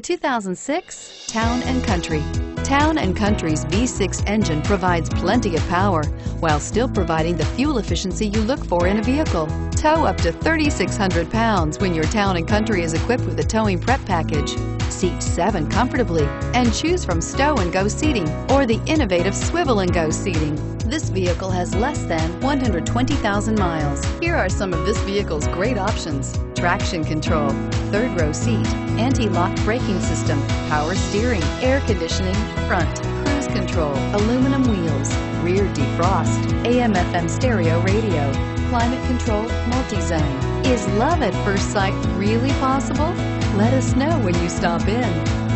2006 Town & Country. Town & Country's V6 engine provides plenty of power while still providing the fuel efficiency you look for in a vehicle. Tow up to 3,600 pounds when your Town & Country is equipped with a towing prep package. Seat seven comfortably and choose from stow and go seating or the innovative swivel and go seating. This vehicle has less than 120,000 miles. Here are some of this vehicle's great options. Traction control, third row seat, anti-lock braking system, power steering, air conditioning, front, cruise control, aluminum wheels, rear defrost, AM FM stereo radio, climate control, multi-zone. Is love at first sight really possible? Let us know when you stop in.